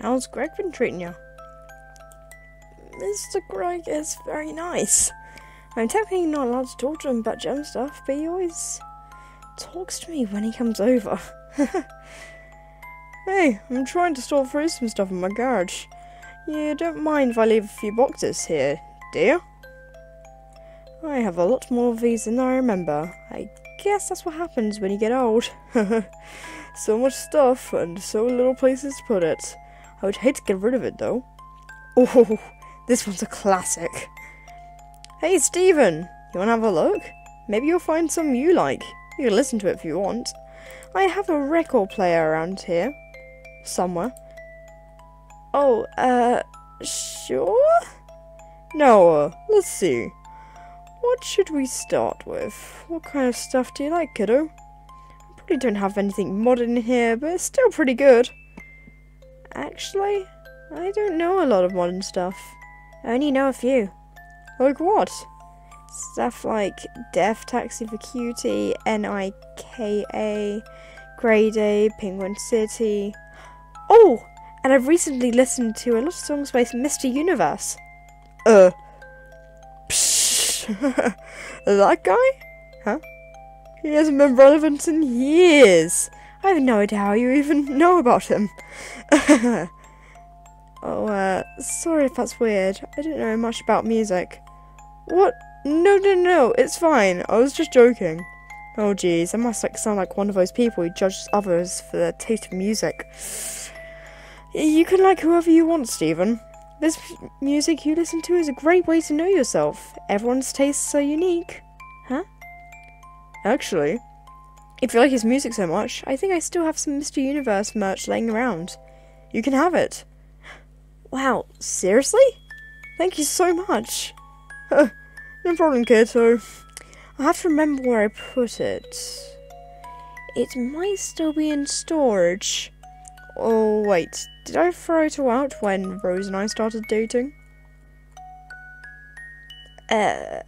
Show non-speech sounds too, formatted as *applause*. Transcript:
How's Greg been treating you? Mr. Greg is very nice. I'm technically not allowed to talk to him about gem stuff, but he always talks to me when he comes over. *laughs* hey, I'm trying to store through some stuff in my garage. You don't mind if I leave a few boxes here, do you? I have a lot more of these than I remember. I guess that's what happens when you get old. *laughs* so much stuff and so little places to put it. I would hate to get rid of it though. Oh, this one's a classic. Hey, Steven, you wanna have a look? Maybe you'll find some you like. You can listen to it if you want. I have a record player around here. Somewhere. Oh, uh, sure? Now, let's see. What should we start with? What kind of stuff do you like, kiddo? I probably don't have anything modern here, but it's still pretty good. Actually, I don't know a lot of modern stuff. I only know a few. Like what? Stuff like Death Taxi for Cutie, N-I-K-A, Grey Day, Penguin City. Oh, and I've recently listened to a lot of songs by Mr. Universe. Uh. Psh. *laughs* that guy? Huh? He hasn't been relevant in years. I have no idea how you even *laughs* know about him. *laughs* oh, uh, sorry if that's weird. I don't know much about music. What? No, no, no, it's fine. I was just joking. Oh, jeez, I must like sound like one of those people who judges others for their taste in music. *sighs* You can like whoever you want, Steven. This music you listen to is a great way to know yourself. Everyone's tastes are unique. Huh? Actually, if you like his music so much, I think I still have some Mr. Universe merch laying around. You can have it. Wow, seriously? Thank you so much. no problem, so I have to remember where I put it. It might still be in storage. Oh, wait. Did I throw it all out when Rose and I started dating? Uh.